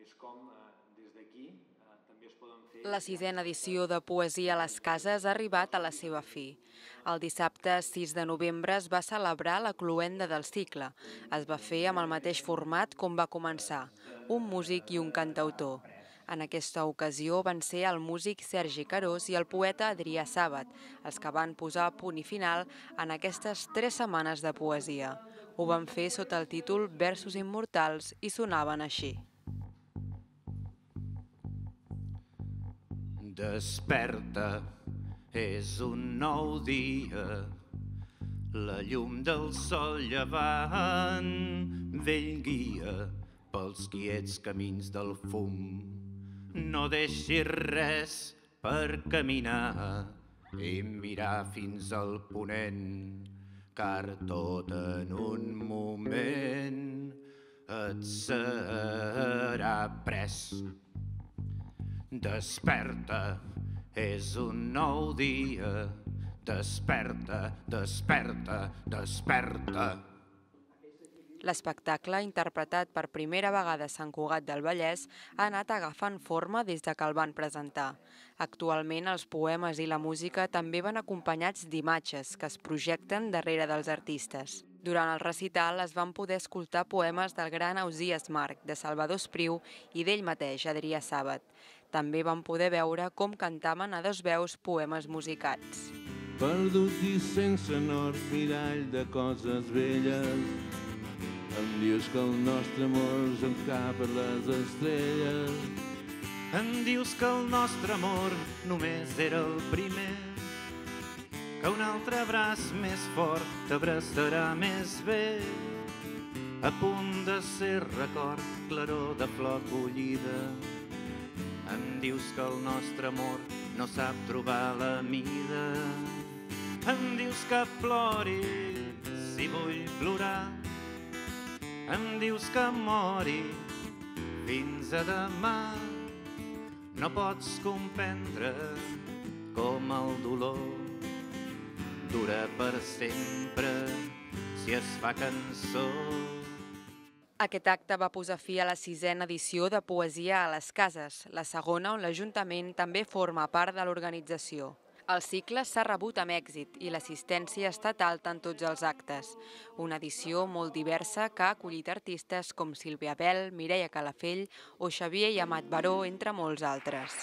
És com eh, des d'aquí eh, també es poden fer... La sisena edició de Poesia a les Cases ha arribat a la seva fi. El dissabte 6 de novembre es va celebrar la cluenda del cicle. Es va fer amb el mateix format com va començar, un músic i un cantautor. En aquesta ocasió van ser el músic Sergi Carós i el poeta Adrià Sàbat, els que van posar punt i final en aquestes tres setmanes de poesia. Ho van fer sota el títol Versos immortals i sonaven així. Desperta, és un nou dia, la llum del sol llevant, vell guia pels quiets camins del fum. No deixis res per caminar i mirar fins al ponent, car tot en un moment et serà pres. Desperta, és un nou dia. Desperta, desperta, desperta. L'espectacle, interpretat per primera vegada a Sant Cugat del Vallès, ha anat agafant forma des de que el van presentar. Actualment, els poemes i la música també van acompanyats d'imatges que es projecten darrere dels artistes. Durant el recital es van poder escoltar poemes del gran Ausias Marc, de Salvador Espriu i d'ell mateix, Adrià Sàbat. També van poder veure com cantaven a dos veus poemes musicats. Perdut i sense nord, mirall de coses velles, em dius que el nostre amor s'enca per les estrelles. Em dius que el nostre amor només era el primer, que un altre braç més fort t'abraçarà més bé, a punt de ser record, claror de flor collida. Em dius que el nostre amor no sap trobar la mida. Em dius que plori si vull plorar. Em dius que mori fins a demà. No pots comprendre com el dolor dura per sempre si es fa cançó. Aquest acte va posar fi a la sisena edició de Poesia a les Cases, la segona on l'Ajuntament també forma part de l'organització. El cicle s'ha rebut amb èxit i l'assistència ha estat alta en tots els actes. Una edició molt diversa que ha acollit artistes com Sílvia Bell, Mireia Calafell o Xavier i Amat Baró, entre molts altres.